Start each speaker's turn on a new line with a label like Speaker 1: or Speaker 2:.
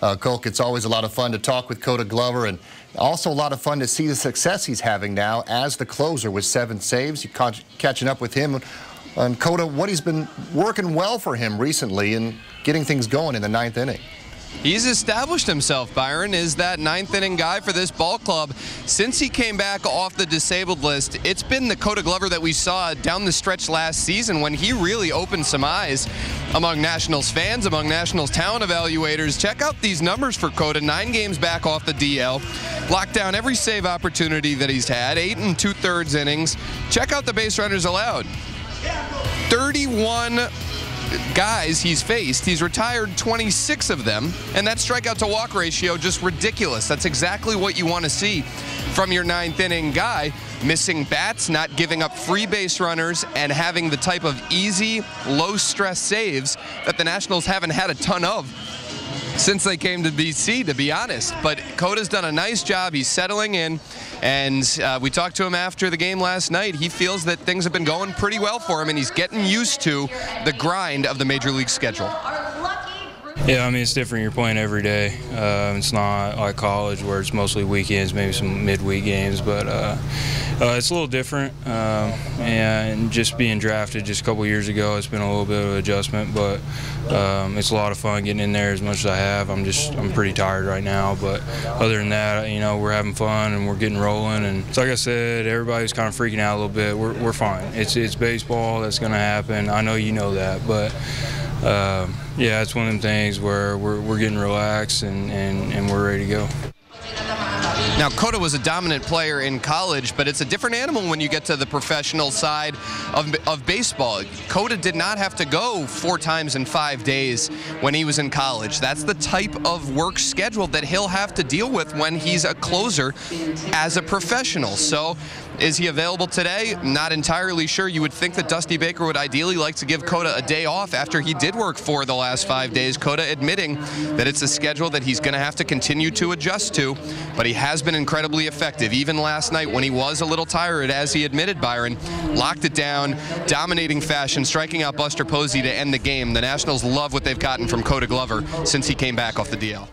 Speaker 1: Uh, Colk, it's always a lot of fun to talk with Koda Glover and also a lot of fun to see the success he's having now as the closer with seven saves. You catching up with him. on Koda, what he's been working well for him recently and getting things going in the ninth inning.
Speaker 2: He's established himself, Byron, is that ninth inning guy for this ball club. Since he came back off the disabled list, it's been the Koda Glover that we saw down the stretch last season when he really opened some eyes among Nationals fans, among Nationals talent evaluators. Check out these numbers for Koda. Nine games back off the DL. Locked down every save opportunity that he's had. Eight and two-thirds innings. Check out the base runners allowed. 31 guys he's faced, he's retired 26 of them, and that strikeout to walk ratio just ridiculous. That's exactly what you want to see from your ninth inning guy. Missing bats, not giving up free base runners, and having the type of easy, low stress saves that the Nationals haven't had a ton of since they came to DC, to be honest. But Koda's done a nice job. He's settling in. And uh, we talked to him after the game last night. He feels that things have been going pretty well for him, and he's getting used to the grind of the major league schedule.
Speaker 3: Yeah, I mean, it's different. You're playing every day. Uh, it's not like college where it's mostly weekends, maybe some midweek games, but uh, uh, it's a little different. Um, and just being drafted just a couple years ago, it's been a little bit of an adjustment, but um, it's a lot of fun getting in there as much as I have. I'm just, I'm pretty tired right now, but other than that, you know, we're having fun and we're getting rolling. And like I said, everybody's kind of freaking out a little bit. We're, we're fine. It's, it's baseball. That's going to happen. I know you know that, but uh, yeah, it's one of them things where we're, we're getting relaxed and, and, and we're ready to go.
Speaker 2: Now, Koda was a dominant player in college, but it's a different animal when you get to the professional side of, of baseball. Koda did not have to go four times in five days when he was in college. That's the type of work schedule that he'll have to deal with when he's a closer as a professional. So is he available today? Not entirely sure. You would think that Dusty Baker would ideally like to give Koda a day off after he did work for the last five days. Koda admitting that it's a schedule that he's going to have to continue to adjust to, but he has been incredibly effective. Even last night when he was a little tired, as he admitted, Byron, locked it down, dominating fashion, striking out Buster Posey to end the game. The Nationals love what they've gotten from Koda Glover since he came back off the DL.